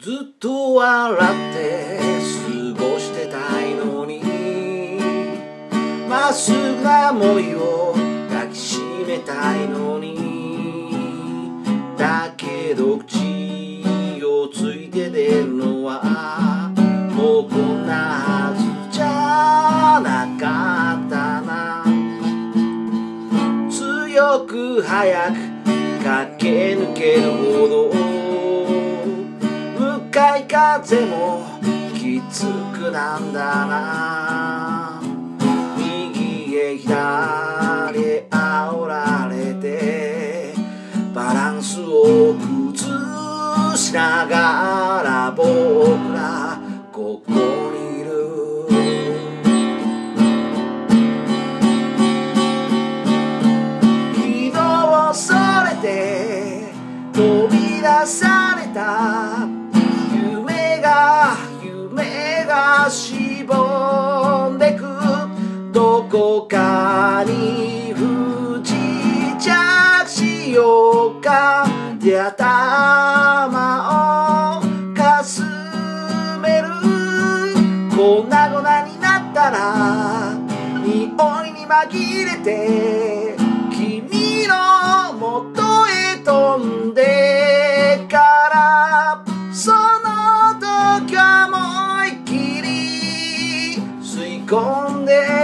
ずっと笑って過ごしてたいのに。まっすぐな思いを抱きしめたいのに。だけど口をついて出るのはもうこんなはずじゃなかったな。強く早く駆け抜けるほど風もきつくなんだな。右へ左へ煽られてバランスを崩しながら僕らここにいる。軌道をそれて飛び出されたしぼんでくどこかに不時着しようか。で頭をかすめる。粉々になったら匂いに紛れて君の元へ飛んで。esconde